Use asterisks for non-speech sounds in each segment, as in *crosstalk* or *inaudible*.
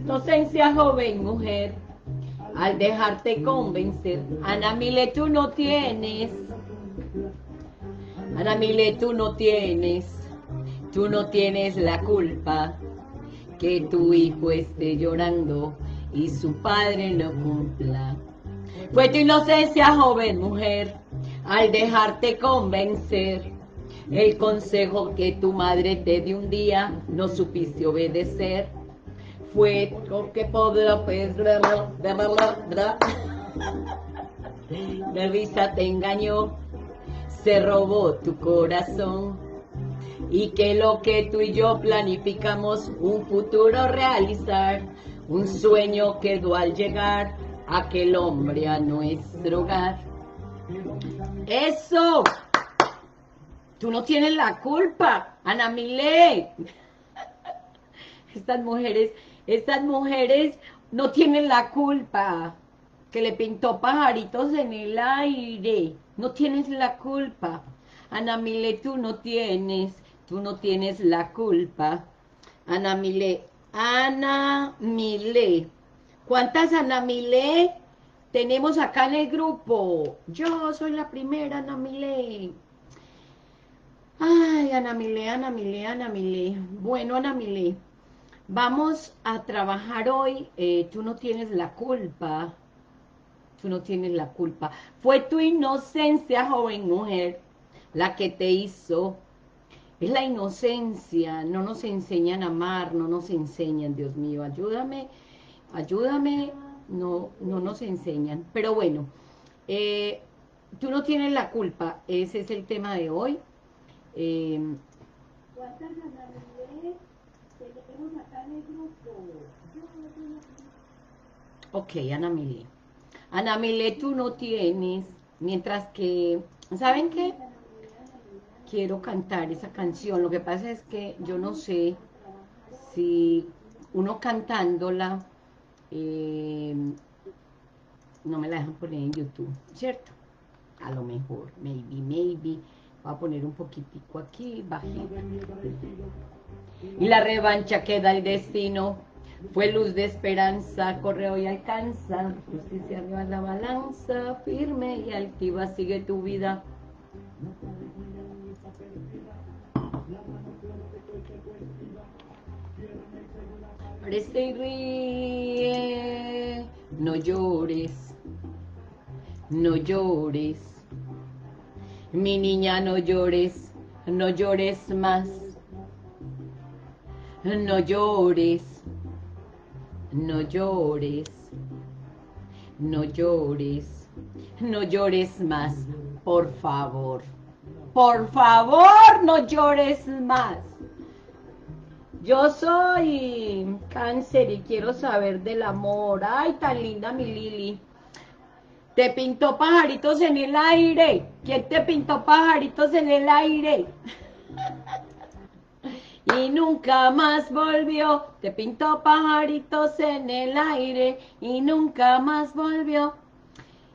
inocencia joven mujer, al dejarte convencer, Ana Mile tú no tienes, Ana Mile tú no tienes, tú no tienes la culpa que tu hijo esté llorando y su padre no cumpla. Fue tu inocencia joven mujer, al dejarte convencer, el consejo que tu madre te dio un día no supiste obedecer. Fue lo que podrá pues la risa te engañó, se robó tu corazón y que lo que tú y yo planificamos un futuro realizar, un sueño quedó al llegar aquel hombre a nuestro hogar. Eso. Tú no tienes la culpa, Ana Milé. Estas mujeres, estas mujeres no tienen la culpa. Que le pintó pajaritos en el aire. No tienes la culpa. Ana Milé, tú no tienes, tú no tienes la culpa. Ana Milé, Ana Milé. ¿Cuántas Ana Milé tenemos acá en el grupo? Yo soy la primera Ana Milé. Ay, Ana Milé, Ana Milé, Ana Milé. Bueno, Ana Milé, vamos a trabajar hoy. Eh, tú no tienes la culpa. Tú no tienes la culpa. Fue tu inocencia, joven mujer, la que te hizo. Es la inocencia. No nos enseñan a amar, no nos enseñan, Dios mío. Ayúdame, ayúdame. No, no nos enseñan. Pero bueno, eh, tú no tienes la culpa. Ese es el tema de hoy. Eh, ¿Cuántas tenemos acá en el grupo? Ok, Ana Mile. Ana Mile, tú no tienes, mientras que, ¿saben qué? Quiero cantar esa canción, lo que pasa es que yo no sé si uno cantándola, eh, no me la dejan poner en YouTube, ¿cierto? A lo mejor, maybe, maybe, Voy a poner un poquitico aquí, bajito. Y la revancha queda el destino. Fue luz de esperanza, corre hoy alcanza. Justicia arriba la balanza, firme y altiva sigue tu vida. Preste y ríe, no llores, no llores mi niña, no llores, no llores más. No llores, no llores, no llores, no llores más, por favor. Por favor, no llores más. Yo soy cáncer y quiero saber del amor. Ay, tan linda mi Lili. Te pintó pajaritos en el aire. ¿Quién te pintó pajaritos en el aire? Y nunca más volvió. Te pintó pajaritos en el aire y nunca más volvió.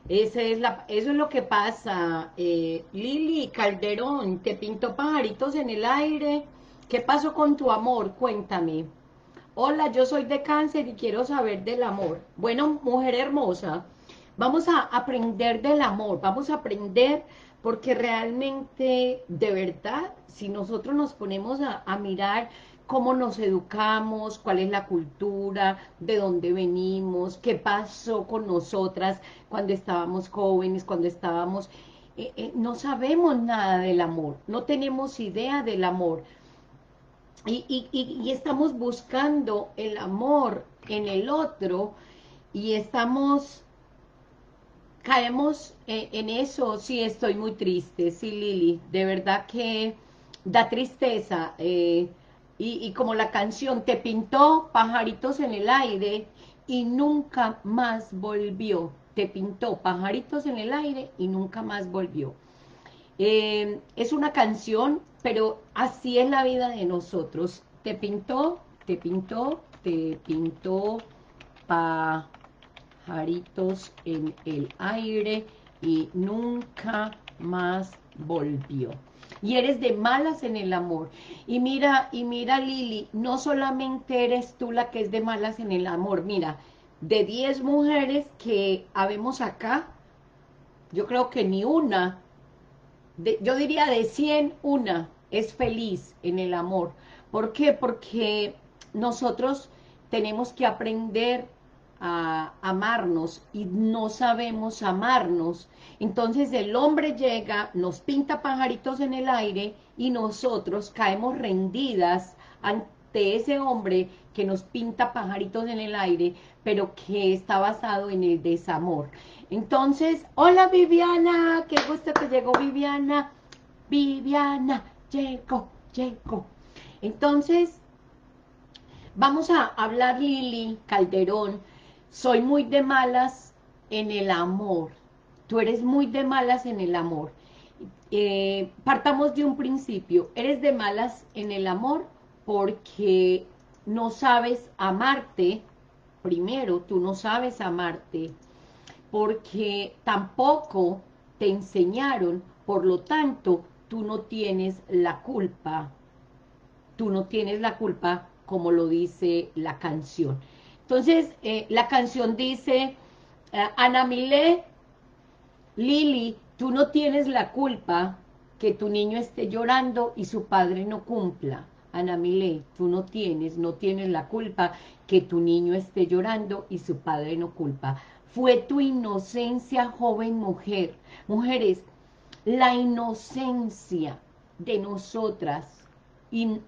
es la, eso es lo que pasa. Eh, Lili Calderón, te pintó pajaritos en el aire. ¿Qué pasó con tu amor? Cuéntame. Hola, yo soy de cáncer y quiero saber del amor. Bueno, mujer hermosa, Vamos a aprender del amor, vamos a aprender porque realmente, de verdad, si nosotros nos ponemos a, mirar cómo nos educamos, cuál es la cultura, de dónde venimos, qué pasó con nosotras cuando estábamos jóvenes, cuando estábamos... Eh, eh, no sabemos nada del amor, no tenemos idea del amor. Y, y, estamos buscando el amor en el otro y estamos caemos en, eso, sí, estoy muy triste, sí, Lili, de verdad que da tristeza, eh, y, como la canción te pintó pajaritos en el aire y nunca más volvió, te pintó pajaritos en el aire y nunca más volvió. Eh, es una canción, pero así es la vida de nosotros, te pintó, te pintó, te pintó pa en el aire y nunca más volvió. y eres de malas en el amor. Y mira, y mira Lili, no solamente eres tú la que es de malas en el amor, mira, de 10 mujeres que habemos acá, yo creo que ni una, yo diría de 100, una es feliz en el amor. ¿Por qué? Porque nosotros tenemos que aprender a amarnos y no sabemos amarnos. Entonces el hombre llega, nos pinta pajaritos en el aire y nosotros caemos rendidas ante ese hombre que nos pinta pajaritos en el aire, pero que está basado en el desamor. Entonces, hola Viviana, qué gusto que llegó Viviana. Viviana, llegó, llegó. Entonces, vamos a hablar Lili Calderón, soy muy de malas en el amor. Tú eres muy de malas en el amor. Eh, partamos de un principio. Eres de malas en el amor porque no sabes amarte. Primero, tú no sabes amarte porque tampoco te enseñaron, por lo tanto, tú no tienes la culpa. Tú no tienes la culpa como lo dice la canción. Entonces, eh, la canción dice, eh, Ana Milé, Lili, tú no tienes la culpa que tu niño esté llorando y su padre no cumpla. Ana Milé, tú no tienes, no tienes la culpa que tu niño esté llorando y su padre no culpa. Fue tu inocencia, joven mujer. Mujeres, la inocencia de nosotras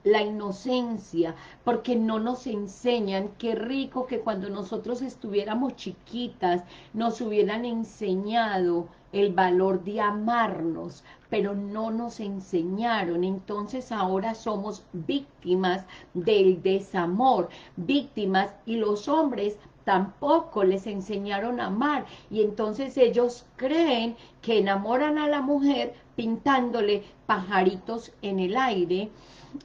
la inocencia, porque no nos enseñan, qué rico que cuando nosotros estuviéramos chiquitas nos hubieran enseñado el valor de amarnos, pero no nos enseñaron, entonces ahora somos víctimas del desamor, víctimas, y los hombres tampoco les enseñaron a amar, y entonces ellos creen que enamoran a la mujer pintándole pajaritos en el aire,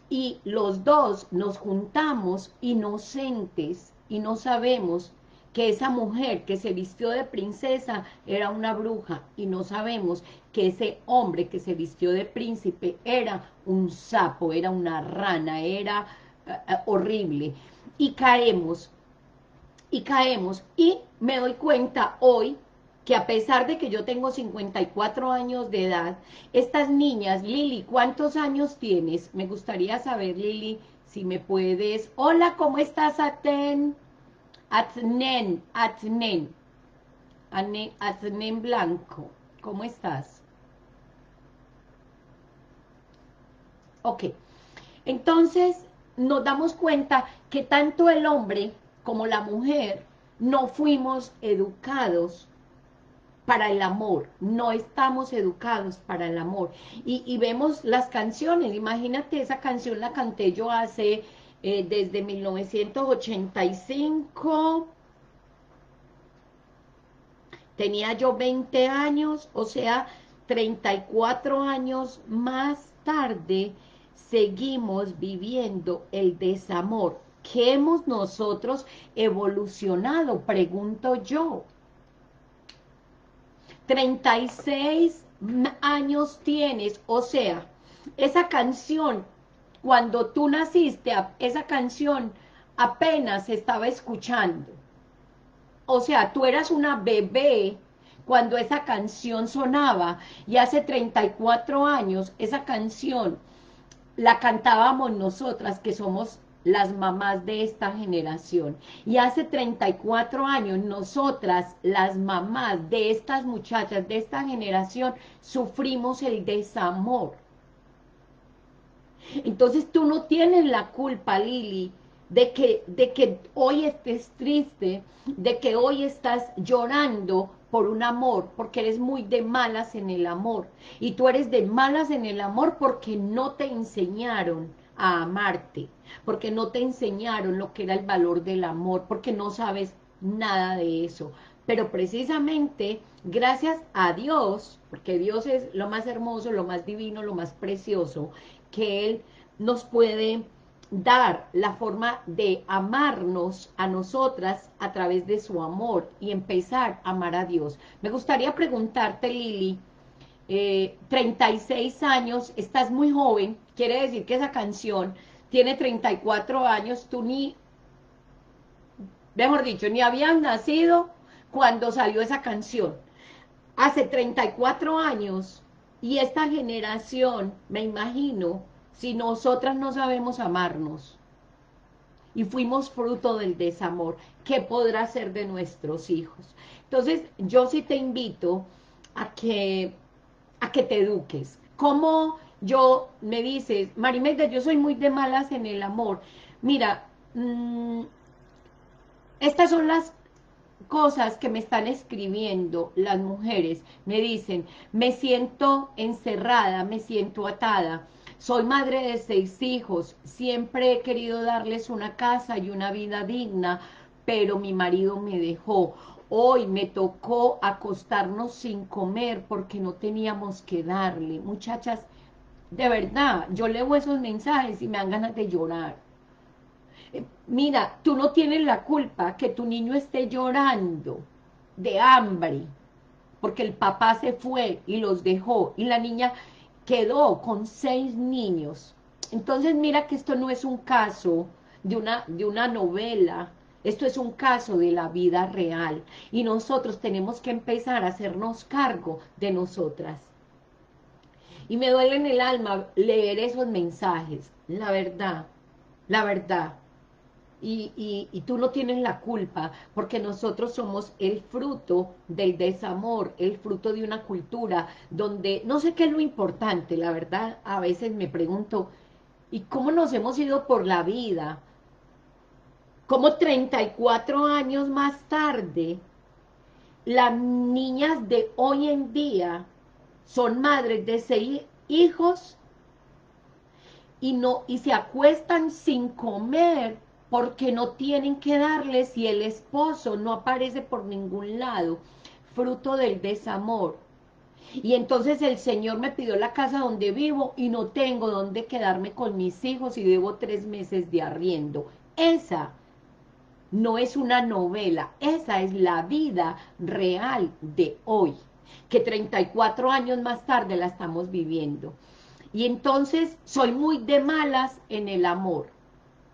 y los dos nos juntamos inocentes y no sabemos que esa mujer que se vistió de princesa era una bruja y no sabemos que ese hombre que se vistió de príncipe era un sapo, era una rana, era eh, eh, horrible. Y caemos, y caemos, y me doy cuenta hoy que a pesar de que yo tengo 54 años de edad, estas niñas, Lili, ¿cuántos años tienes? Me gustaría saber, Lili, si me puedes... Hola, ¿cómo estás, Aten? Atnen, Atnen, Atnen Blanco, ¿cómo estás? Ok, entonces nos damos cuenta que tanto el hombre como la mujer no fuimos educados para el amor, no estamos educados para el amor. Y, vemos las canciones, imagínate, esa canción la canté yo hace, eh, desde 1985, tenía yo 20 años, o sea, 34 años más tarde, seguimos viviendo el desamor. ¿Qué hemos nosotros evolucionado? Pregunto yo. 36 años tienes, o sea, esa canción, cuando tú naciste, esa canción apenas estaba escuchando. O sea, tú eras una bebé cuando esa canción sonaba y hace 34 años esa canción la cantábamos nosotras que somos las mamás de esta generación. Y hace 34 años, nosotras, las mamás de estas muchachas, de esta generación, sufrimos el desamor. Entonces tú no tienes la culpa, Lili, de que, de que hoy estés triste, de que hoy estás llorando por un amor, porque eres muy de malas en el amor. Y tú eres de malas en el amor porque no te enseñaron a amarte, porque no te enseñaron lo que era el valor del amor, porque no sabes nada de eso. Pero precisamente, gracias a Dios, porque Dios es lo más hermoso, lo más divino, lo más precioso, que Él nos puede dar la forma de amarnos a nosotras a través de su amor y empezar a amar a Dios. Me gustaría preguntarte, Lili, 36 eh, años, estás muy joven, quiere decir que esa canción tiene 34 años, tú ni, mejor dicho, ni habías nacido cuando salió esa canción. Hace 34 años, y esta generación, me imagino, si nosotras no sabemos amarnos, y fuimos fruto del desamor, ¿qué podrá ser de nuestros hijos? Entonces, yo sí te invito a que, a que te eduques. ¿Cómo yo me dices, Marimelda, yo soy muy de malas en el amor? Mira, mm, estas son las cosas que me están escribiendo las mujeres. Me dicen, me siento encerrada, me siento atada. Soy madre de seis hijos, siempre he querido darles una casa y una vida digna, pero mi marido me dejó. Hoy me tocó acostarnos sin comer porque no teníamos que darle. Muchachas, de verdad, yo leo esos mensajes y me dan ganas de llorar. Eh, mira, tú no tienes la culpa que tu niño esté llorando de hambre, porque el papá se fue y los dejó, y la niña quedó con seis niños. Entonces mira que esto no es un caso de una, de una novela, esto es un caso de la vida real y nosotros tenemos que empezar a hacernos cargo de nosotras. Y me duele en el alma leer esos mensajes, la verdad, la verdad. Y, y, tú no tienes la culpa, porque nosotros somos el fruto del desamor, el fruto de una cultura donde, no sé qué es lo importante, la verdad, a veces me pregunto, ¿y cómo nos hemos ido por la vida? Como 34 años más tarde, las niñas de hoy en día son madres de seis hijos y, no, y se acuestan sin comer porque no tienen que darles y el esposo no aparece por ningún lado, fruto del desamor. Y entonces el Señor me pidió la casa donde vivo y no tengo donde quedarme con mis hijos y debo tres meses de arriendo. Esa no es una novela, esa es la vida real de hoy, que 34 años más tarde la estamos viviendo. Y entonces soy muy de malas en el amor.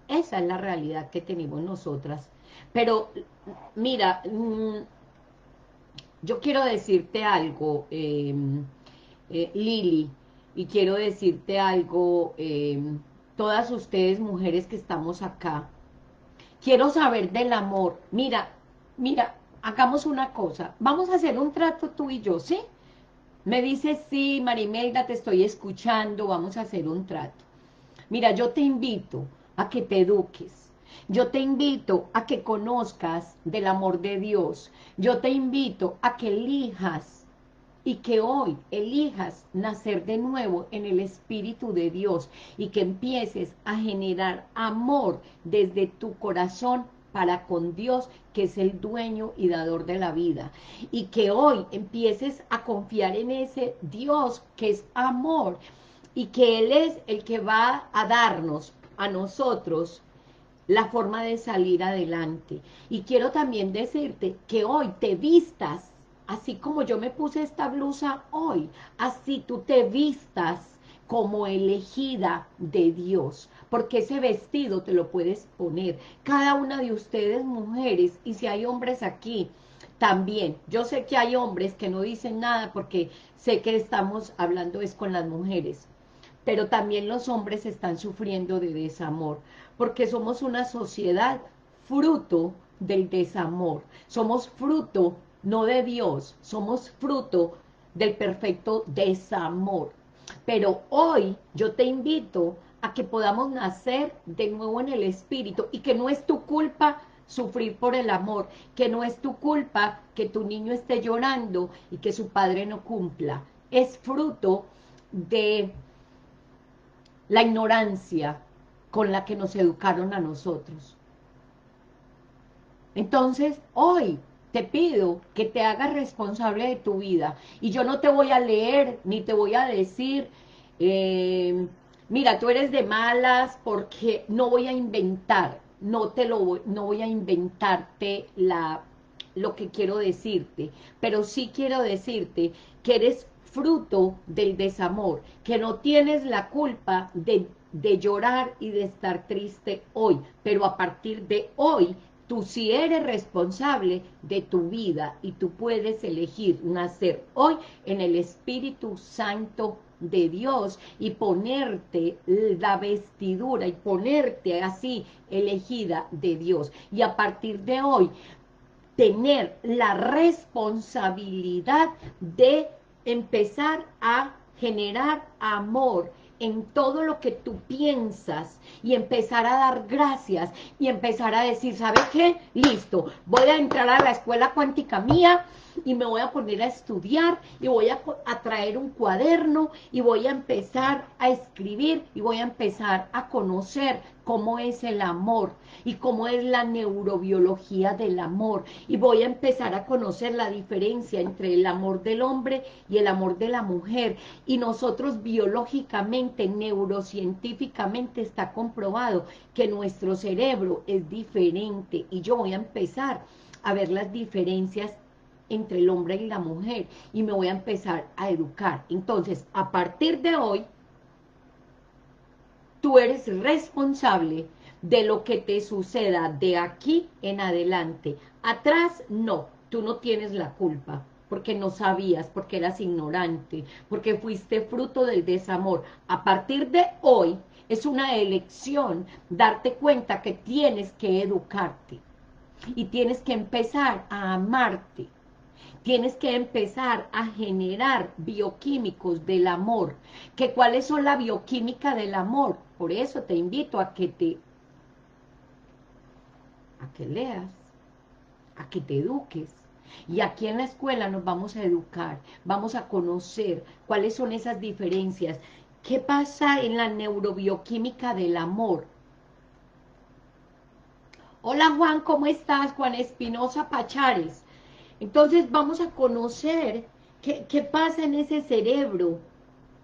Esa es la realidad que tenemos nosotras. Pero, mira, mm, yo quiero decirte algo, em, eh, Lili, y quiero decirte algo, em, todas ustedes mujeres que estamos acá, quiero saber del amor. Mira, mira, hagamos una cosa, vamos a hacer un trato tú y yo, ¿sí? Me dice, sí, Marimelda, te estoy escuchando, vamos a hacer un trato. Mira, yo te invito a que te eduques. Yo te invito a que conozcas del amor de Dios. Yo te invito a que elijas y que hoy elijas nacer de nuevo en el Espíritu de Dios y que empieces a generar amor desde tu corazón para con Dios, que es el dueño y dador de la vida. Y que hoy empieces a confiar en ese Dios que es amor y que Él es el que va a darnos a nosotros la forma de salir adelante. Y quiero también decirte que hoy te vistas, así como yo me puse esta blusa hoy, así tú te vistas como elegida de Dios, porque ese vestido te lo puedes poner. Cada una de ustedes mujeres, y si hay hombres aquí, también. Yo sé que hay hombres que no dicen nada porque sé que estamos hablando es con las mujeres, pero también los hombres están sufriendo de desamor, porque somos una sociedad fruto del desamor, somos fruto no de Dios, somos fruto del perfecto desamor. Pero hoy yo te invito a que podamos nacer de nuevo en el Espíritu y que no es tu culpa sufrir por el amor, que no es tu culpa que tu niño esté llorando y que su padre no cumpla. Es fruto de la ignorancia con la que nos educaron a nosotros. Entonces, hoy te pido que te hagas responsable de tu vida. Y yo no te voy a leer, ni te voy a decir, eh, mira, tú eres de malas porque no voy a inventar, no te lo voy, no voy a inventarte la, lo que quiero decirte, pero sí quiero decirte que eres fruto del desamor, que no tienes la culpa de, de llorar y de estar triste hoy, pero a partir de hoy tú sí eres responsable de tu vida y tú puedes elegir nacer hoy en el Espíritu Santo de Dios y ponerte la vestidura y ponerte así elegida de Dios. Y a partir de hoy, tener la responsabilidad de empezar a generar amor en todo lo que tú piensas y empezar a dar gracias y empezar a decir, ¿sabe qué? Listo, voy a entrar a la escuela cuántica mía y me voy a poner a estudiar y voy a, traer un cuaderno y voy a empezar a escribir y voy a empezar a conocer cómo es el amor y cómo es la neurobiología del amor. Y voy a empezar a conocer la diferencia entre el amor del hombre y el amor de la mujer. Y nosotros biológicamente, neurocientíficamente está comprobado que nuestro cerebro es diferente. Y yo voy a empezar a ver las diferencias entre el hombre y la mujer y me voy a empezar a educar. Entonces, a partir de hoy, tú eres responsable de lo que te suceda de aquí en adelante. Atrás, no, tú no tienes la culpa, porque no sabías, porque eras ignorante, porque fuiste fruto del desamor. A partir de hoy, es una elección darte cuenta que tienes que educarte y tienes que empezar a amarte tienes que empezar a generar bioquímicos del amor. ¿Que ¿Cuáles son la bioquímica del amor? Por eso te invito a que te a que leas, a que te eduques. Y aquí en la escuela nos vamos a educar, vamos a conocer cuáles son esas diferencias. ¿Qué pasa en la neurobioquímica del amor? Hola Juan, ¿cómo estás? Juan Espinosa Pachares. Entonces vamos a conocer qué, pasa en ese cerebro,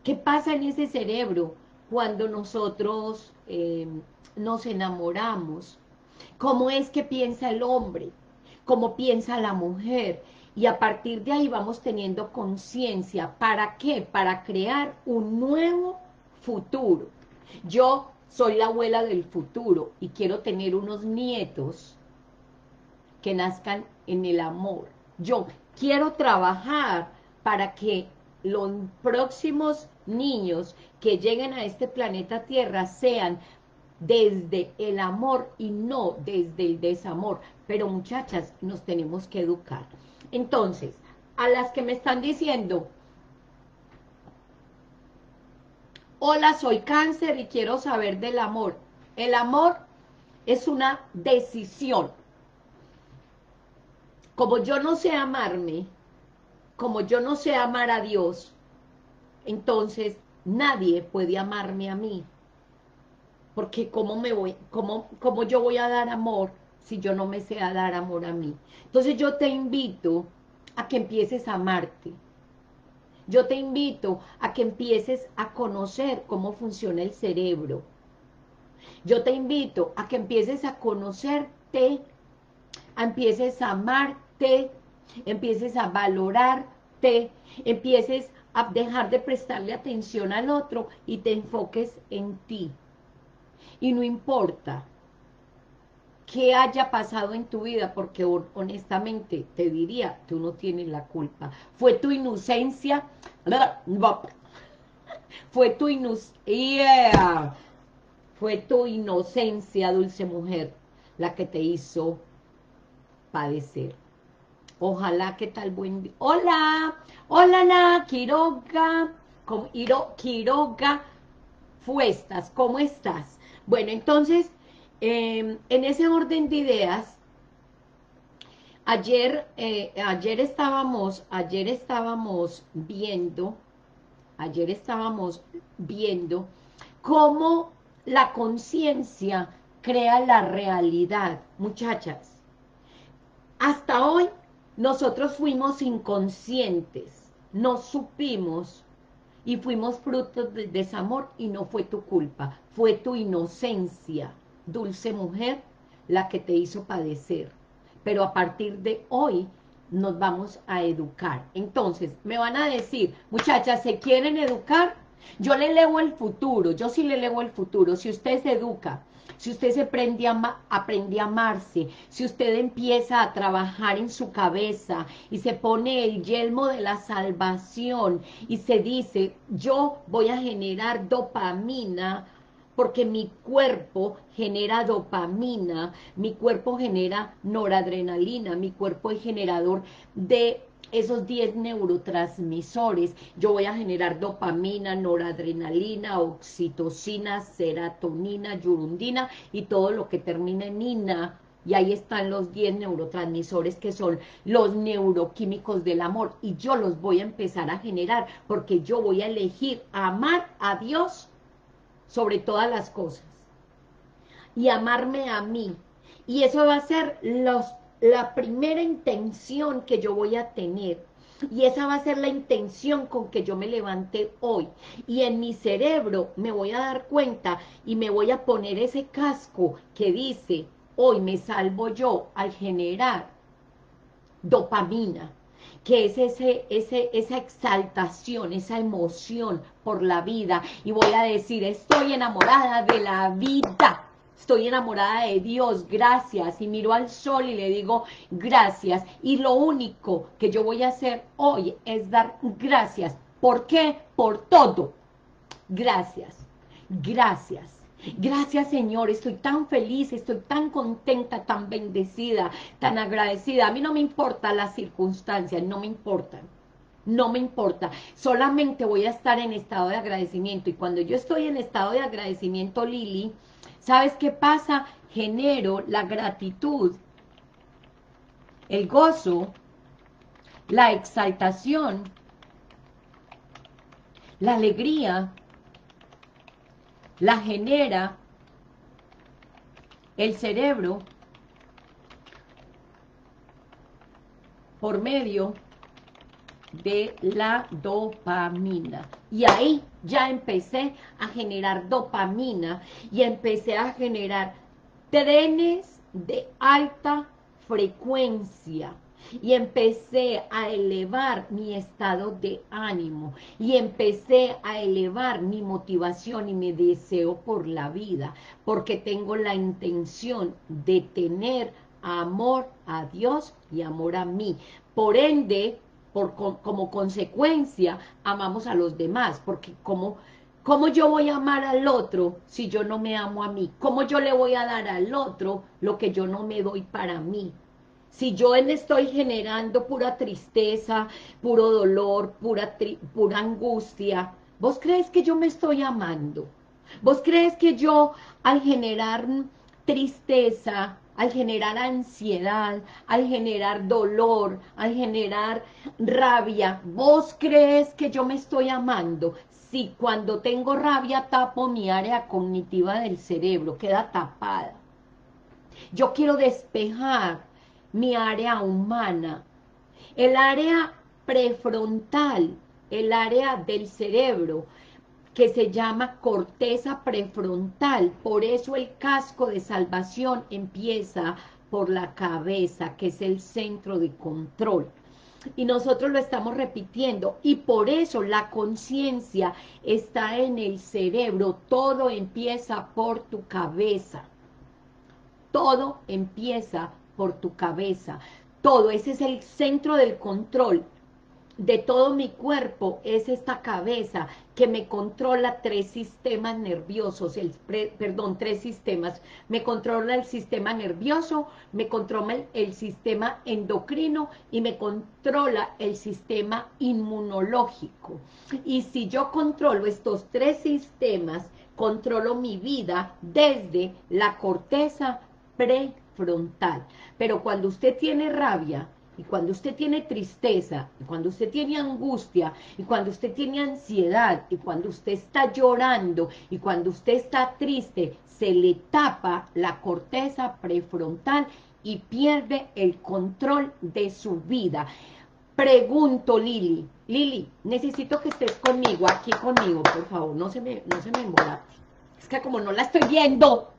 qué pasa en ese cerebro cuando nosotros eh, nos enamoramos, cómo es que piensa el hombre, cómo piensa la mujer, y a partir de ahí vamos teniendo conciencia, ¿para qué? Para crear un nuevo futuro. Yo soy la abuela del futuro y quiero tener unos nietos que nazcan en el amor, yo quiero trabajar para que los próximos niños que lleguen a este planeta Tierra sean desde el amor y no desde el desamor. Pero muchachas, nos tenemos que educar. Entonces, a las que me están diciendo, hola, soy cáncer y quiero saber del amor. El amor es una decisión como yo no sé amarme, como yo no sé amar a Dios, entonces nadie puede amarme a mí. Porque ¿cómo, me voy, cómo, cómo yo voy a dar amor si yo no me sé a dar amor a mí? Entonces yo te invito a que empieces a amarte. Yo te invito a que empieces a conocer cómo funciona el cerebro. Yo te invito a que empieces a conocerte, a empieces a amarte, empieces a valorarte, empieces a dejar de prestarle atención al otro y te enfoques en ti. Y no importa qué haya pasado en tu vida, porque honestamente te diría, tú no tienes la culpa. Fue tu inocencia, fue tu inocencia, fue tu inocencia, dulce mujer, la que te hizo padecer. Ojalá que tal buen día. Hola, hola, la Quiroga, Quiroga Fuestas, ¿cómo estás? Bueno, entonces, em, en ese orden de ideas, ayer, eh, ayer estábamos, ayer estábamos viendo, ayer estábamos viendo cómo la conciencia crea la realidad, muchachas. Hasta hoy nosotros fuimos inconscientes, no supimos y fuimos frutos del desamor y no fue tu culpa, fue tu inocencia, dulce mujer, la que te hizo padecer. Pero a partir de hoy, nos vamos a educar. Entonces, me van a decir, muchachas, ¿se quieren educar? Yo le leo el futuro, yo sí le leo el futuro. Si usted se educa, si usted se aprende a, aprende a amarse, si usted empieza a trabajar en su cabeza y se pone el yelmo de la salvación y se dice, yo voy a generar dopamina porque mi cuerpo genera dopamina, mi cuerpo genera noradrenalina, mi cuerpo es generador de esos 10 neurotransmisores, yo voy a generar dopamina, noradrenalina, oxitocina, serotonina, yurundina y todo lo que termina en ina, y ahí están los 10 neurotransmisores que son los neuroquímicos del amor, y yo los voy a empezar a generar, porque yo voy a elegir amar a Dios sobre todas las cosas, y amarme a mí, y eso va a ser los la primera intención que yo voy a tener. Y esa va a ser la intención con que yo me levante hoy. Y en mi cerebro me voy a dar cuenta y me voy a poner ese casco que dice, hoy me salvo yo al generar dopamina, que es ese, ese, esa exaltación, esa emoción por la vida. Y voy a decir, estoy enamorada de la vida estoy enamorada de Dios, gracias, y miro al sol y le digo gracias, y lo único que yo voy a hacer hoy es dar gracias, ¿por qué? Por todo, gracias, gracias. Gracias Señor, estoy tan feliz, estoy tan contenta, tan bendecida, tan agradecida. A mí no me importa las circunstancias, no me importan no me importa, solamente voy a estar en estado de agradecimiento, y cuando yo estoy en estado de agradecimiento, Lili, ¿Sabes qué pasa? Genero la gratitud, el gozo, la exaltación, la alegría, la genera el cerebro por medio de la dopamina. Y ahí ya empecé a generar dopamina y empecé a generar trenes de alta frecuencia y empecé a elevar mi estado de ánimo y empecé a elevar mi motivación y mi deseo por la vida, porque tengo la intención de tener amor a Dios y amor a mí. Por ende, como consecuencia, amamos a los demás, porque como, ¿cómo yo voy a amar al otro si yo no me amo a mí? ¿Cómo yo le voy a dar al otro lo que yo no me doy para mí? Si yo estoy generando pura tristeza, puro dolor, pura, pura angustia, ¿vos crees que yo me estoy amando? ¿Vos crees que yo al generar tristeza, al generar ansiedad, al generar dolor, al generar rabia, ¿vos crees que yo me estoy amando? Si cuando tengo rabia tapo mi área cognitiva del cerebro, queda tapada. Yo quiero despejar mi área humana, el área prefrontal, el área del cerebro, que se llama corteza prefrontal. Por eso el casco de salvación empieza por la cabeza, que es el centro de control. Y nosotros lo estamos repitiendo. Y por eso la conciencia está en el cerebro. Todo empieza por tu cabeza. Todo empieza por tu cabeza. Todo, ese es el centro del control de todo mi cuerpo es esta cabeza que me controla tres sistemas nerviosos, el, perdón, tres sistemas. Me controla el sistema nervioso, me controla el, sistema endocrino y me controla el sistema inmunológico. Y si yo controlo estos tres sistemas, controlo mi vida desde la corteza prefrontal. Pero cuando usted tiene rabia, y cuando usted tiene tristeza, y cuando usted tiene angustia, y cuando usted tiene ansiedad, y cuando usted está llorando, y cuando usted está triste, se le tapa la corteza prefrontal y pierde el control de su vida. Pregunto, Lili, Lili, necesito que estés conmigo, aquí conmigo, por favor, no se me, no se me Es que como no la estoy viendo.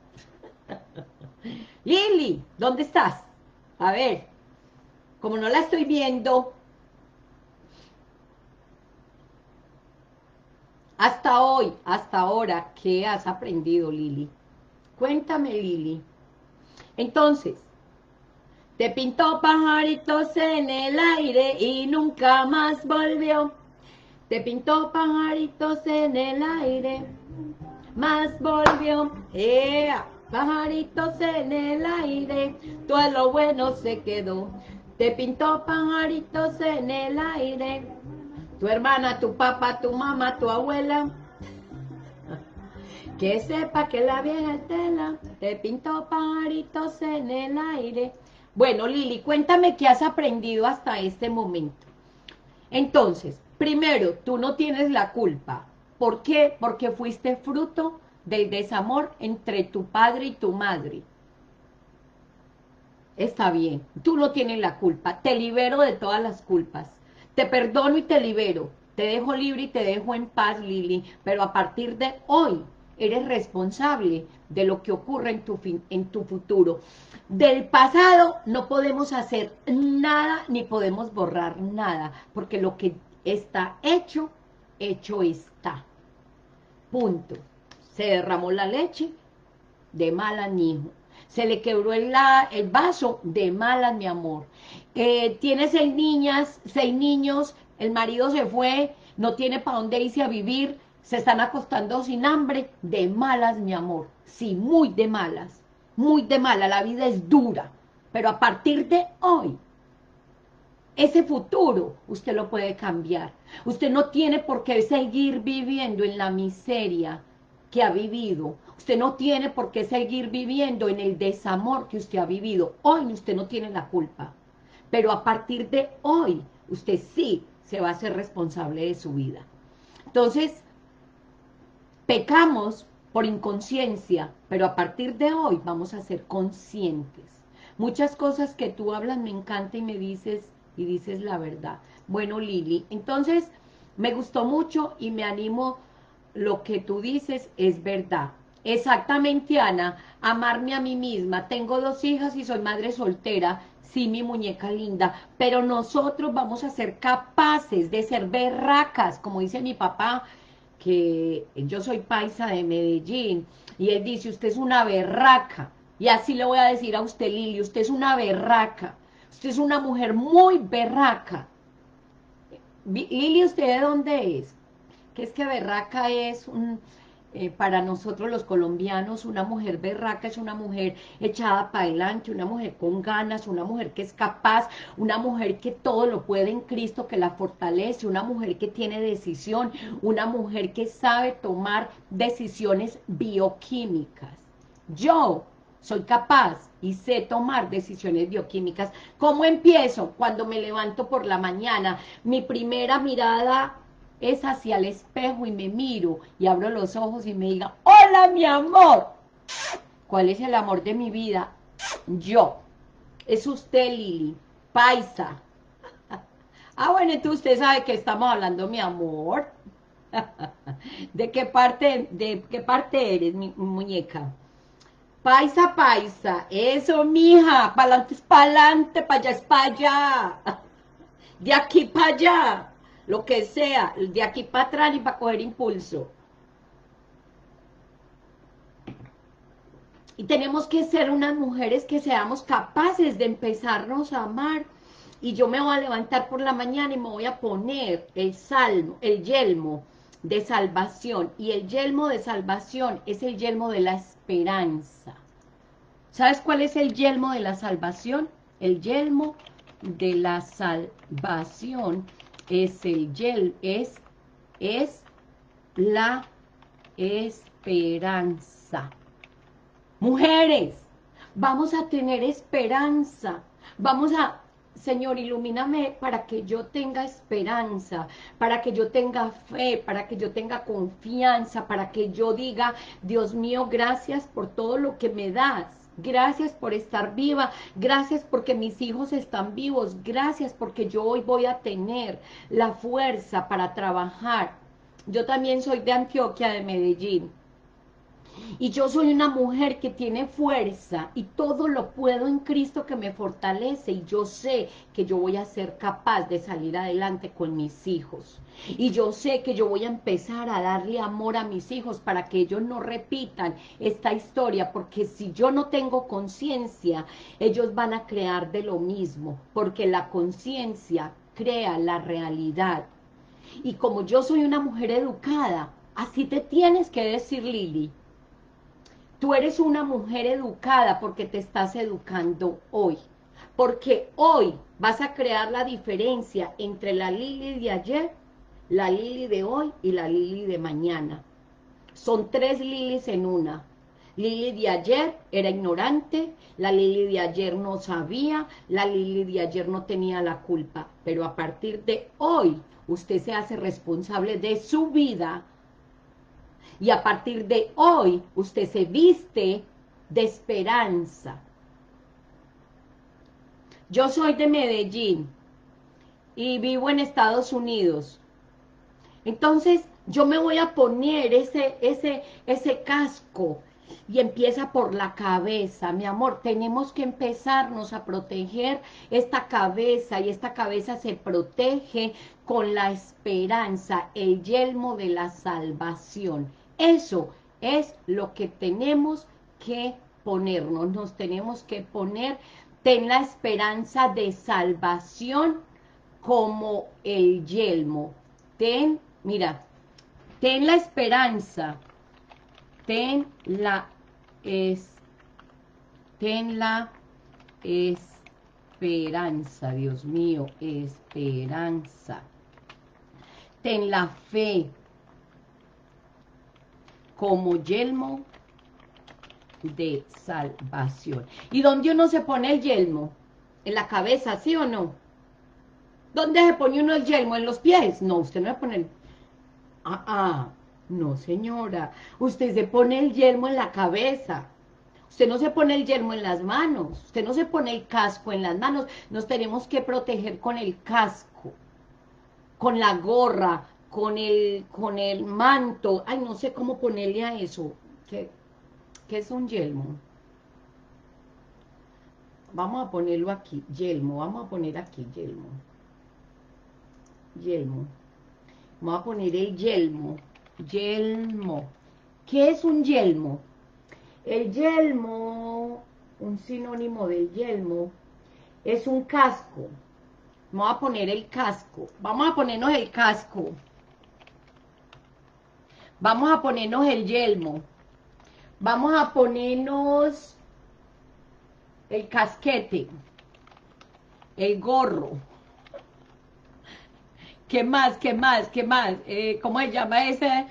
*laughs* Lili, ¿dónde estás? A ver, como no la estoy viendo, hasta hoy, hasta ahora, ¿qué has aprendido, Lili? Cuéntame, Lili. Entonces, te pintó pajaritos en el aire y nunca más volvió. Te pintó pajaritos en el aire, más volvió. ¡Ea! Pajaritos en el aire, todo lo bueno se quedó. Te pintó pajaritos en el aire, tu hermana, tu papá, tu mamá, tu abuela. Que sepa que la vieja tela te pintó pajaritos en el aire. Bueno, Lili, cuéntame qué has aprendido hasta este momento. Entonces, primero, tú no tienes la culpa. ¿Por qué? Porque fuiste fruto del desamor entre tu padre y tu madre. Está bien, tú no tienes la culpa, te libero de todas las culpas, te perdono y te libero, te dejo libre y te dejo en paz, Lili, pero a partir de hoy eres responsable de lo que ocurre en tu, en tu futuro. Del pasado no podemos hacer nada ni podemos borrar nada, porque lo que está hecho, hecho está. Punto se derramó la leche, de malas mi hijo. Se le quebró el, el vaso, de malas mi amor. Eh, tiene seis niñas, seis niños, el marido se fue, no tiene para dónde irse a vivir, se están acostando sin hambre, de malas mi amor. Sí, muy de malas, muy de malas, la vida es dura. Pero a partir de hoy, ese futuro usted lo puede cambiar. Usted no tiene por qué seguir viviendo en la miseria, que ha vivido. Usted no tiene por qué seguir viviendo en el desamor que usted ha vivido. Hoy usted no tiene la culpa. Pero a partir de hoy, usted sí se va a ser responsable de su vida. Entonces, pecamos por inconsciencia, pero a partir de hoy vamos a ser conscientes. Muchas cosas que tú hablas me encanta y me dices, y dices la verdad. Bueno, Lili, entonces me gustó mucho y me animo lo que tú dices es verdad. Exactamente, Ana, amarme a mí misma. Tengo dos hijas y soy madre soltera. Sí, mi muñeca linda, pero nosotros vamos a ser capaces de ser berracas, como dice mi papá, que yo soy paisa de Medellín, y él dice, usted es una berraca, y así le voy a decir a usted, Lili, usted es una berraca, usted es una mujer muy berraca. Lili, ¿usted de dónde es? que es que berraca es un, eh, para nosotros los colombianos, una mujer berraca es una mujer echada para adelante, una mujer con ganas, una mujer que es capaz, una mujer que todo lo puede en Cristo, que la fortalece, una mujer que tiene decisión, una mujer que sabe tomar decisiones bioquímicas. Yo soy capaz y sé tomar decisiones bioquímicas. ¿Cómo empiezo? Cuando me levanto por la mañana, mi primera mirada es hacia el espejo y me miro y abro los ojos y me diga, hola mi amor, ¿cuál es el amor de mi vida? Yo, es usted Lili, paisa. *laughs* ah, bueno, entonces usted sabe que estamos hablando, mi amor. *laughs* ¿De qué parte, de qué parte eres, mi muñeca? Paisa, paisa, eso, mija, para adelante es para adelante, para allá es para allá, *laughs* de aquí para allá lo que sea, de aquí para atrás y para coger impulso. Y tenemos que ser unas mujeres que seamos capaces de empezarnos a amar. Y yo me voy a levantar por la mañana y me voy a poner el salmo, el yelmo de salvación. Y el yelmo de salvación es el yelmo de la esperanza. ¿Sabes cuál es el yelmo de la salvación? El yelmo de la salvación es el yel, es, es la esperanza. Mujeres, vamos a tener esperanza, vamos a, Señor, ilumíname para que yo tenga esperanza, para que yo tenga fe, para que yo tenga confianza, para que yo diga, Dios mío, gracias por todo lo que me das. Gracias por estar viva, gracias porque mis hijos están vivos, gracias porque yo hoy voy a tener la fuerza para trabajar. Yo también soy de Antioquia, de Medellín. Y yo soy una mujer que tiene fuerza y todo lo puedo en Cristo que me fortalece y yo sé que yo voy a ser capaz de salir adelante con mis hijos. Y yo sé que yo voy a empezar a darle amor a mis hijos para que ellos no repitan esta historia, porque si yo no tengo conciencia, ellos van a crear de lo mismo, porque la conciencia crea la realidad. Y como yo soy una mujer educada, así te tienes que decir, Lili, Tú eres una mujer educada porque te estás educando hoy. Porque hoy vas a crear la diferencia entre la Lili de ayer, la Lili de hoy y la Lili de mañana. Son tres Lilis en una. Lili de ayer era ignorante, la Lili de ayer no sabía, la Lili de ayer no tenía la culpa. Pero a partir de hoy, usted se hace responsable de su vida, y a partir de hoy, usted se viste de esperanza. Yo soy de Medellín y vivo en Estados Unidos. Entonces, yo me voy a poner ese, ese, ese casco y empieza por la cabeza, mi amor, tenemos que empezarnos a proteger esta cabeza y esta cabeza se protege con la esperanza, el yelmo de la salvación. Eso es lo que tenemos que ponernos, nos tenemos que poner, ten la esperanza de salvación como el yelmo. Ten, mira, ten la esperanza, ten la es, ten la esperanza, Dios mío, esperanza. Ten la fe, como yelmo de salvación. ¿Y dónde uno se pone el yelmo? ¿En la cabeza, sí o no? ¿Dónde se pone uno el yelmo? ¿En los pies? No, usted no se pone el... Ah, ah, no señora, usted se pone el yelmo en la cabeza. Usted no se pone el yelmo en las manos, usted no se pone el casco en las manos, nos tenemos que proteger con el casco, con la gorra, con el, con el manto, ay, no sé cómo ponerle a eso, ¿qué, es un yelmo? Vamos a ponerlo aquí, yelmo, vamos a poner aquí, yelmo, yelmo, vamos a poner el yelmo, yelmo, ¿qué es un yelmo? El yelmo, un sinónimo del yelmo, es un casco, vamos a poner el casco, vamos a ponernos el casco, Vamos a ponernos el yelmo. Vamos a ponernos el casquete. El gorro. ¿Qué más? ¿Qué más? ¿Qué más? Eh, ¿Cómo se llama ese?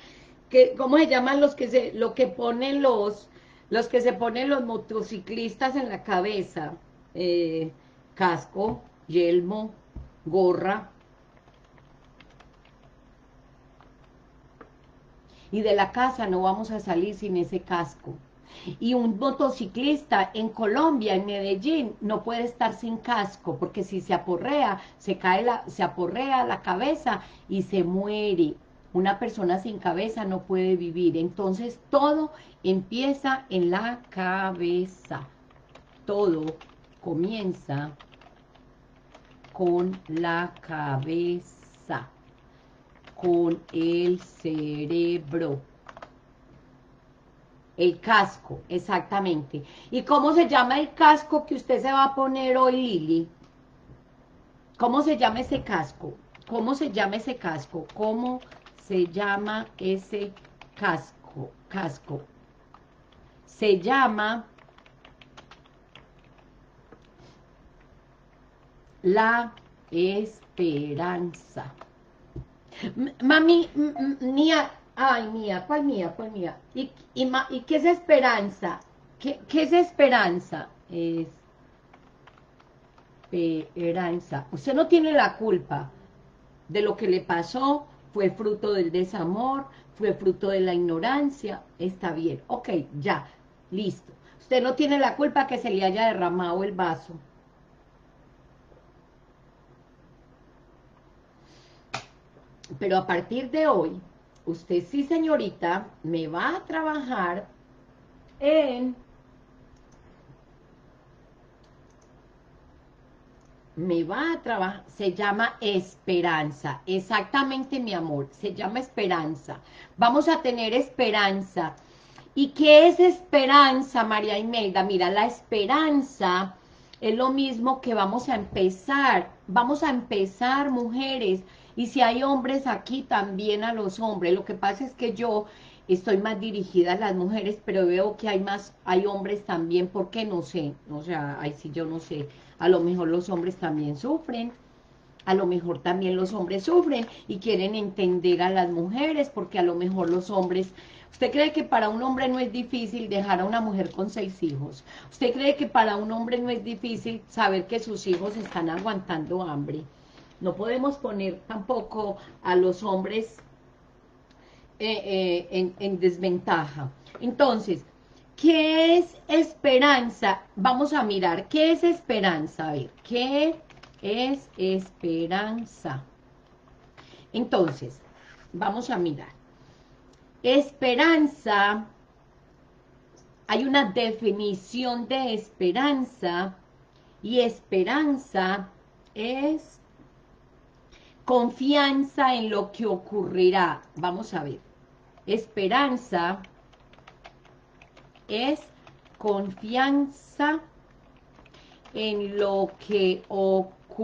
¿Qué, ¿Cómo se llaman los que se, lo que ponen los, los que se ponen los motociclistas en la cabeza? Eh, casco, yelmo, gorra, y de la casa no vamos a salir sin ese casco. Y un motociclista en Colombia, en Medellín, no puede estar sin casco, porque si se aporrea, se cae la, se aporrea la cabeza y se muere. Una persona sin cabeza no puede vivir. Entonces todo empieza en la cabeza. Todo comienza con la cabeza con el cerebro. El casco, exactamente. ¿Y cómo se llama el casco que usted se va a poner hoy, Lili? ¿Cómo se llama ese casco? ¿Cómo se llama ese casco? ¿Cómo se llama ese casco? Casco. Se llama la esperanza. Mami, mía, ay, mía, ¿cuál mía? ¿Cuál mía? ¿Y, y, qué es esperanza? ¿Qué, ¿Qué, es esperanza? Es esperanza. Usted no tiene la culpa de lo que le pasó, fue fruto del desamor, fue fruto de la ignorancia, está bien. Ok, ya, listo. Usted no tiene la culpa que se le haya derramado el vaso. Pero a partir de hoy, usted sí, señorita, me va a trabajar en me va a trabajar, se llama esperanza, exactamente mi amor, se llama esperanza, vamos a tener esperanza, ¿y qué es esperanza, María Imelda? Mira, la esperanza es lo mismo que vamos a empezar, vamos a empezar mujeres, y si hay hombres aquí también a los hombres, lo que pasa es que yo estoy más dirigida a las mujeres, pero veo que hay más, hay hombres también, ¿por qué? No sé, o sea, ahí sí yo no sé, a lo mejor los hombres también sufren, a lo mejor también los hombres sufren y quieren entender a las mujeres, porque a lo mejor los hombres... ¿Usted cree que para un hombre no es difícil dejar a una mujer con seis hijos? ¿Usted cree que para un hombre no es difícil saber que sus hijos están aguantando hambre? No podemos poner tampoco a los hombres eh, eh, en, en desventaja. Entonces, ¿Qué es esperanza? Vamos a mirar, ¿qué es esperanza? A ver, ¿qué es esperanza? Entonces, vamos a mirar. Esperanza, hay una definición de esperanza, y esperanza es confianza en lo que ocurrirá. Vamos a ver. Esperanza es confianza en lo que ocurrirá.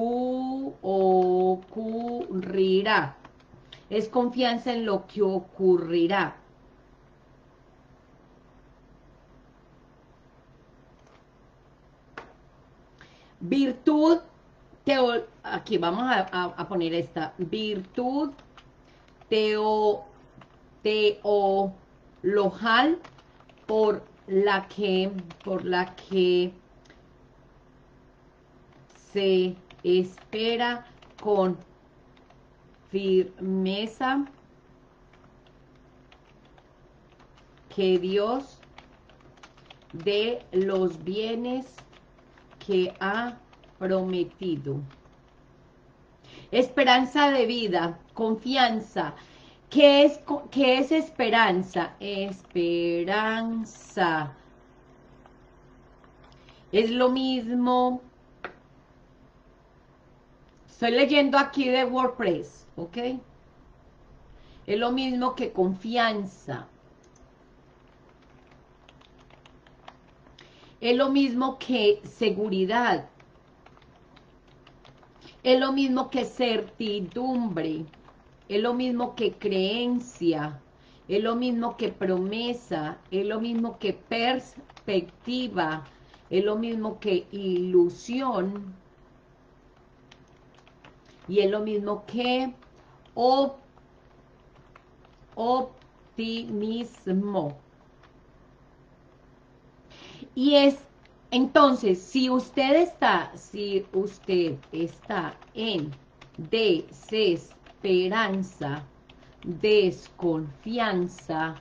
Es confianza en lo que ocurrirá. Virtud, teo, aquí vamos a, poner esta, virtud teo, teolojal por la que, por la que se espera con firmeza que Dios de los bienes que ha prometido. Esperanza de vida, confianza, ¿Qué es, qué es esperanza? Esperanza. Es lo mismo. Estoy leyendo aquí de WordPress, ¿ok? Es lo mismo que confianza. Es lo mismo que seguridad. Es lo mismo que certidumbre es lo mismo que creencia, es lo mismo que promesa, es lo mismo que perspectiva, es lo mismo que ilusión, y es lo mismo que optimismo. Y es, entonces, si usted está, si usted está en desesperación, esperanza, desconfianza,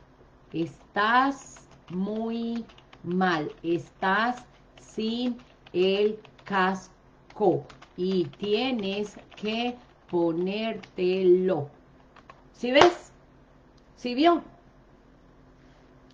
estás muy mal, estás sin el casco y tienes que ponértelo. ¿Sí ves? ¿Sí vio?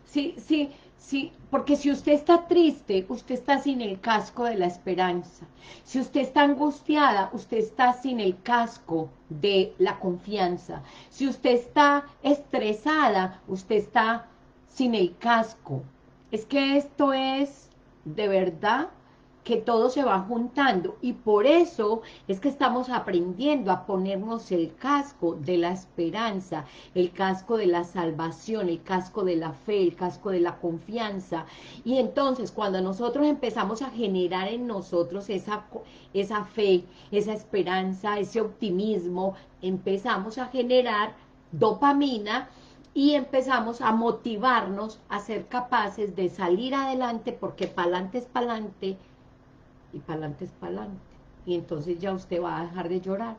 Sí, sí, Sí, porque si usted está triste, usted está sin el casco de la esperanza. Si usted está angustiada, usted está sin el casco de la confianza. Si usted está estresada, usted está sin el casco. Es que esto es de verdad que todo se va juntando. Y por eso es que estamos aprendiendo a ponernos el casco de la esperanza, el casco de la salvación, el casco de la fe, el casco de la confianza. Y entonces cuando nosotros empezamos a generar en nosotros esa, esa fe, esa esperanza, ese optimismo, empezamos a generar dopamina y empezamos a motivarnos a ser capaces de salir adelante porque para adelante es para adelante y para adelante es para adelante. Y entonces ya usted va a dejar de llorar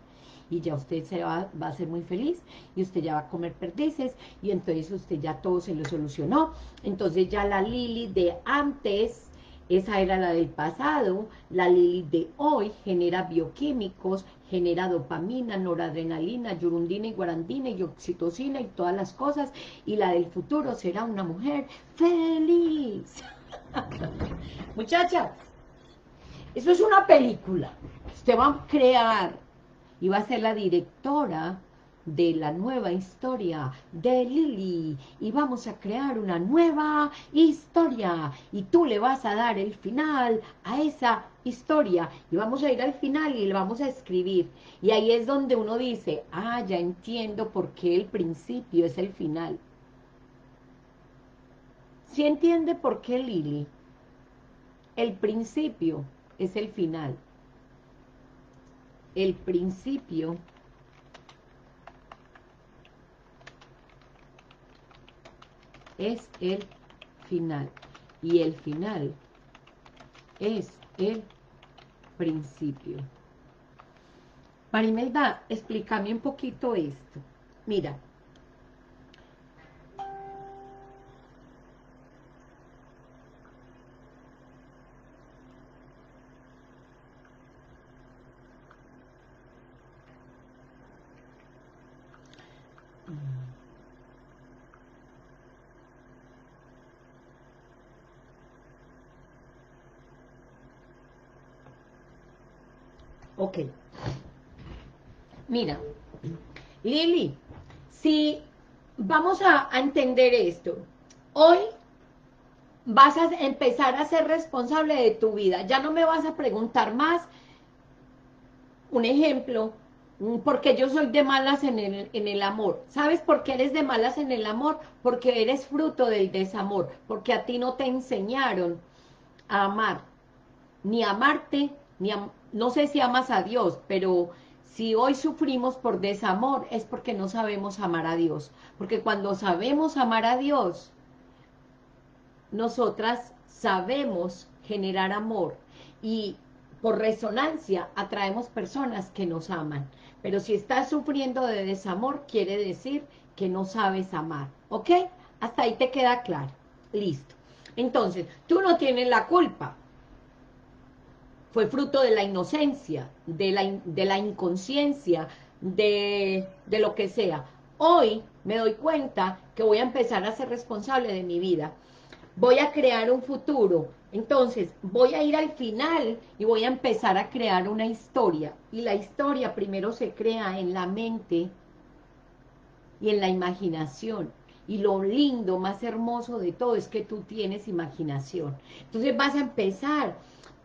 y ya usted se va, va, a ser muy feliz y usted ya va a comer perdices y entonces usted ya todo se lo solucionó. Entonces ya la Lili de antes esa era la del pasado, la Lili de hoy genera bioquímicos, genera dopamina, noradrenalina, yurundina y guarandina y oxitocina y todas las cosas, y la del futuro será una mujer feliz. *laughs* Muchachas, eso es una película. Usted va a crear y va a ser la directora de la nueva historia de Lili y vamos a crear una nueva historia y tú le vas a dar el final a esa historia y vamos a ir al final y le vamos a escribir y ahí es donde uno dice, ah, ya entiendo por qué el principio es el final. ¿Sí entiende por qué Lili? El principio es el final. El principio es el final. Y el final es el principio. Marimelda, explícame un poquito esto. Mira, Ok. Mira, Lili, si vamos a, entender esto, hoy vas a empezar a ser responsable de tu vida, ya no me vas a preguntar más, un ejemplo, mm, porque yo soy de malas en el, en el amor. ¿Sabes por qué eres de malas en el amor? Porque eres fruto del desamor, porque a ti no te enseñaron a amar, ni a amarte, ni a, no sé si amas a Dios, pero si hoy sufrimos por desamor es porque no sabemos amar a Dios. Porque cuando sabemos amar a Dios, nosotras sabemos generar amor y por resonancia atraemos personas que nos aman. Pero si estás sufriendo de desamor, quiere decir que no sabes amar. ¿Ok? Hasta ahí te queda claro. Listo. Entonces, tú no tienes la culpa fue fruto de la inocencia, de la, de la inconsciencia, de, de lo que sea. Hoy me doy cuenta que voy a empezar a ser responsable de mi vida. Voy a crear un futuro. Entonces, voy a ir al final y voy a empezar a crear una historia. Y la historia primero se crea en la mente y en la imaginación. Y lo lindo, más hermoso de todo es que tú tienes imaginación. Entonces vas a empezar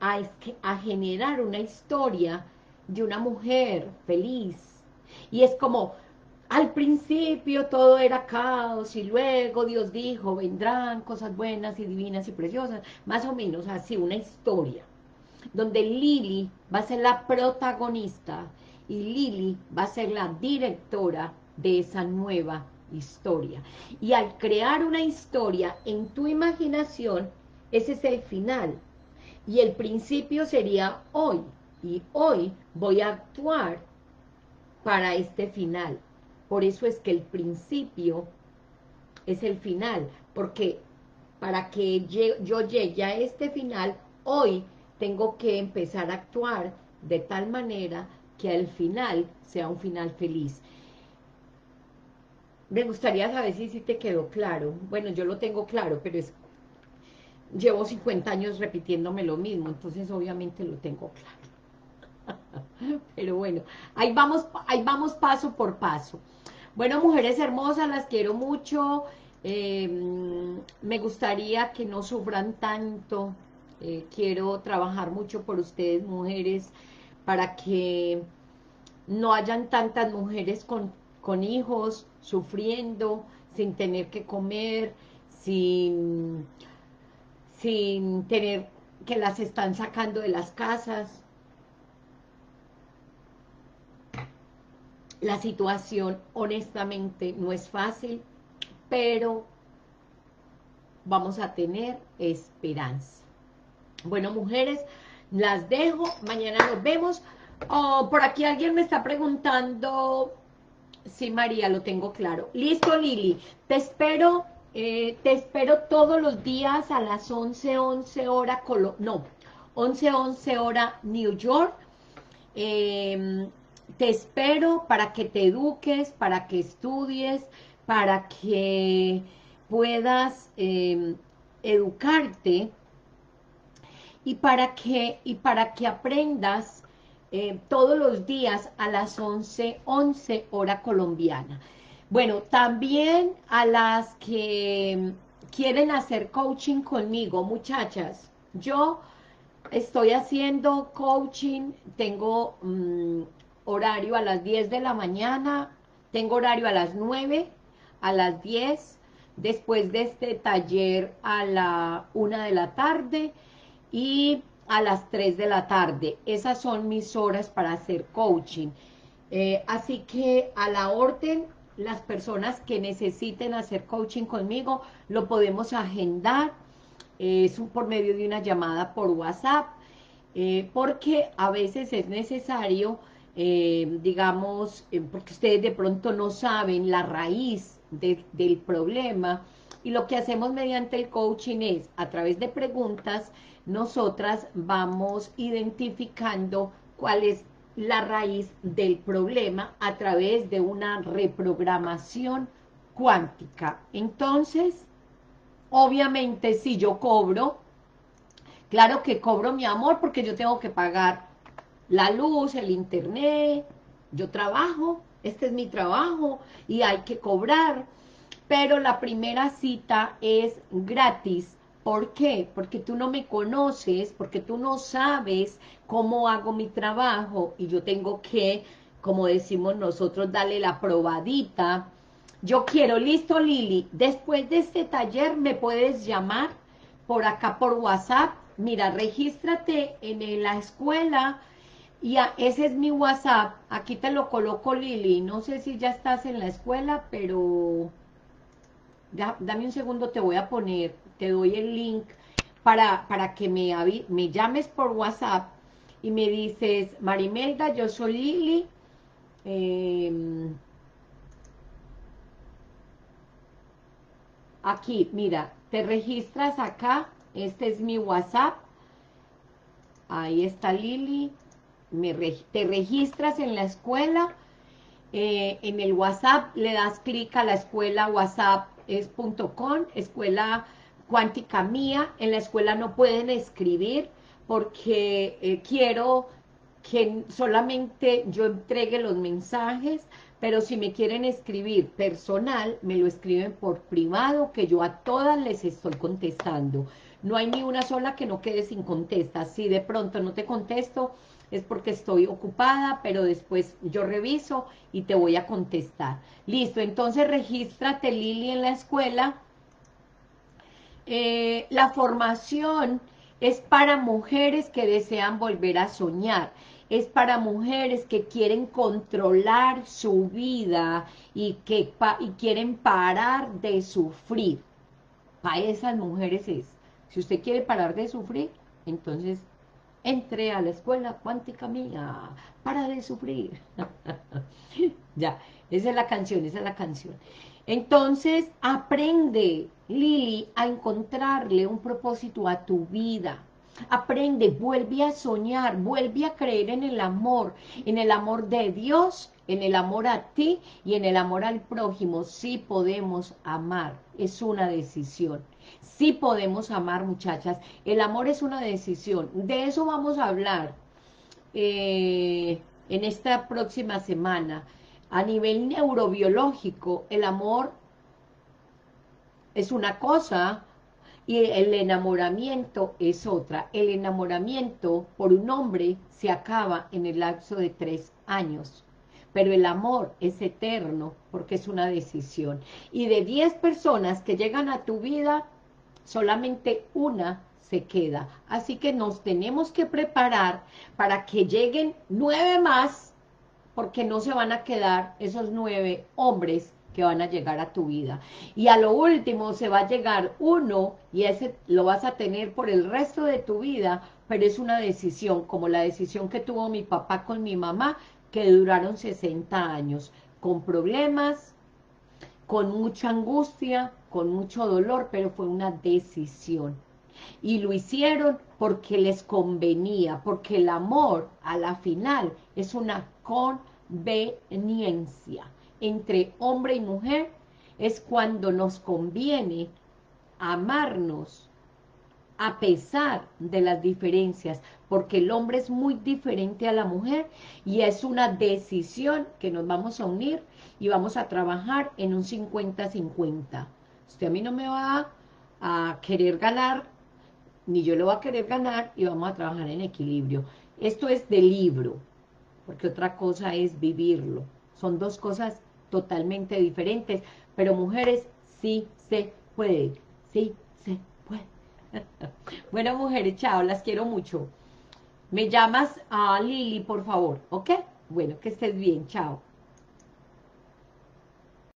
a, generar una historia de una mujer feliz. Y es como, al principio todo era caos y luego Dios dijo, vendrán cosas buenas y divinas y preciosas, más o menos así, una historia, donde Lili va a ser la protagonista y Lili va a ser la directora de esa nueva historia. Y al crear una historia en tu imaginación, ese es el final, y el principio sería hoy, y hoy voy a actuar para este final. Por eso es que el principio es el final, porque para que yo llegue a este final, hoy tengo que empezar a actuar de tal manera que al final sea un final feliz. Me gustaría saber si, si te quedó claro. Bueno, yo lo tengo claro, pero es llevo 50 años repitiéndome lo mismo, entonces obviamente lo tengo claro. *laughs* Pero bueno, ahí vamos, ahí vamos paso por paso. Bueno, mujeres hermosas, las quiero mucho. Em, me gustaría que no sufran tanto. Eh, quiero trabajar mucho por ustedes, mujeres, para que no hayan tantas mujeres con, con hijos sufriendo, sin tener que comer, sin sin tener que las están sacando de las casas. La situación honestamente no es fácil, pero vamos a tener esperanza. Bueno, mujeres, las dejo, mañana nos vemos. Oh, por aquí alguien me está preguntando, sí María, lo tengo claro. Listo Lili, te espero eh, te espero todos los días a las 11, 11 hora, Colo no, 11, 11 hora New York. Em, te espero para que te eduques, para que estudies, para que puedas em, educarte y para que, y para que aprendas eh, todos los días a las 11, 11 hora colombiana. Bueno, también a las que quieren hacer coaching conmigo, muchachas, yo estoy haciendo coaching, tengo mm, horario a las 10 de la mañana, tengo horario a las 9, a las 10, después de este taller a la 1 de la tarde y a las 3 de la tarde. Esas son mis horas para hacer coaching. Eh, así que a la orden, las personas que necesiten hacer coaching conmigo, lo podemos agendar. es por medio de una llamada por WhatsApp, eh, porque a veces es necesario, eh, digamos, porque ustedes de pronto no saben la raíz del problema, y lo que hacemos mediante el coaching es, a través de preguntas, nosotras vamos identificando cuál es la raíz del problema a través de una reprogramación cuántica. Entonces, obviamente si yo cobro, claro que cobro mi amor porque yo tengo que pagar la luz, el internet, yo trabajo, este es mi trabajo y hay que cobrar, pero la primera cita es gratis ¿Por qué? Porque tú no me conoces, porque tú no sabes cómo hago mi trabajo y yo tengo que, como decimos nosotros, darle la probadita. Yo quiero, listo Lili, después de este taller me puedes llamar por acá por WhatsApp. Mira, regístrate en la escuela y ese es mi WhatsApp. Aquí te lo coloco Lili. No sé si ya estás en la escuela, pero... dame un segundo, te voy a poner te doy el link para, para que me, me llames por WhatsApp y me dices, Marimelda, yo soy Lili, em, aquí, mira, te registras acá, este es mi WhatsApp, ahí está Lili, me te registras en la escuela, eh, en el WhatsApp le das clic a la escuela WhatsApp es escuela cuántica mía, en la escuela no pueden escribir porque eh, quiero que solamente yo entregue los mensajes, pero si me quieren escribir personal, me lo escriben por privado, que yo a todas les estoy contestando. No hay ni una sola que no quede sin contesta. Si de pronto no te contesto, es porque estoy ocupada, pero después yo reviso y te voy a contestar. Listo, entonces regístrate Lili en la escuela, eh, la formación es para mujeres que desean volver a soñar, es para mujeres que quieren controlar su vida y que y quieren parar de sufrir. Para esas mujeres es. Si usted quiere parar de sufrir, entonces entre a la escuela cuántica mía, para de sufrir. *laughs* ya, esa es la canción, esa es la canción. Entonces, aprende, Lili, a encontrarle un propósito a tu vida. Aprende, vuelve a soñar, vuelve a creer en el amor, en el amor de Dios, en el amor a ti y en el amor al prójimo. Sí podemos amar, es una decisión. Sí podemos amar, muchachas. El amor es una decisión. De eso vamos a hablar eh, en esta próxima semana. A nivel neurobiológico, el amor es una cosa y el enamoramiento es otra. El enamoramiento por un hombre se acaba en el lapso de tres años, pero el amor es eterno porque es una decisión. Y de diez personas que llegan a tu vida, solamente una se queda. Así que nos tenemos que preparar para que lleguen nueve más porque no se van a quedar esos nueve hombres que van a llegar a tu vida. Y a lo último se va a llegar uno y ese lo vas a tener por el resto de tu vida, pero es una decisión, como la decisión que tuvo mi papá con mi mamá, que duraron 60 años, con problemas, con mucha angustia, con mucho dolor, pero fue una decisión. Y lo hicieron porque les convenía, porque el amor a la final es una conveniencia entre hombre y mujer, es cuando nos conviene amarnos a pesar de las diferencias, porque el hombre es muy diferente a la mujer y es una decisión que nos vamos a unir y vamos a trabajar en un 50-50. Usted a mí no me va a querer ganar, ni yo lo voy a querer ganar y vamos a trabajar en equilibrio. Esto es de libro, porque otra cosa es vivirlo. Son dos cosas totalmente diferentes, pero mujeres sí se puede, sí se puede. *laughs* bueno, mujeres, chao, las quiero mucho. Me llamas a Lili, por favor, ¿ok? Bueno, que estés bien, chao.